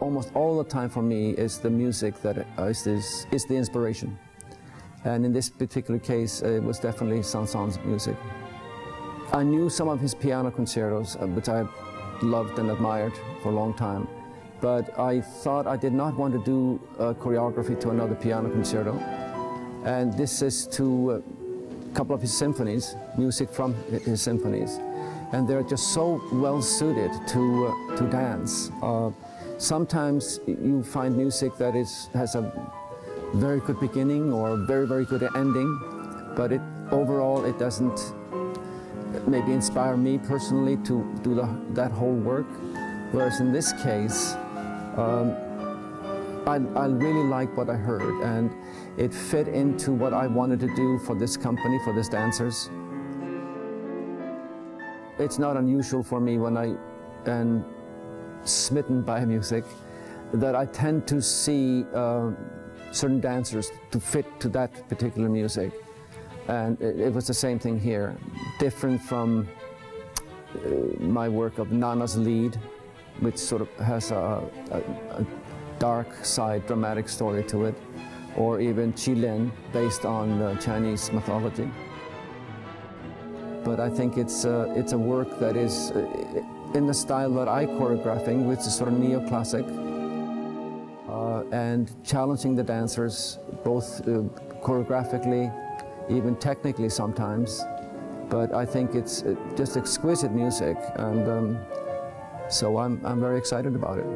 almost all the time for me is the music that is, is, is the inspiration. And in this particular case, it was definitely Saint-Saëns' music. I knew some of his piano concertos, uh, which I loved and admired for a long time. But I thought I did not want to do choreography to another piano concerto. And this is to uh, a couple of his symphonies, music from his symphonies. And they're just so well suited to, uh, to dance. Sometimes you find music that is, has a very good beginning or very, very good ending, but it, overall it doesn't maybe inspire me personally to do the, that whole work. Whereas in this case, um, I, I really liked what I heard and it fit into what I wanted to do for this company, for these dancers. It's not unusual for me when I am smitten by music that I tend to see uh, certain dancers to fit to that particular music. And it, it was the same thing here, different from uh, my work of Nanna's Lied, which sort of has a, a, a dark side, dramatic story to it, or even Chi-Lin, based on uh, Chinese mythology. But I think it's, uh, it's a work that is uh, in the style that I choreographing, which is sort of neoclassic, uh, and challenging the dancers, both uh, choreographically even technically sometimes. But I think it's just exquisite music, and um, so I'm, I'm very excited about it.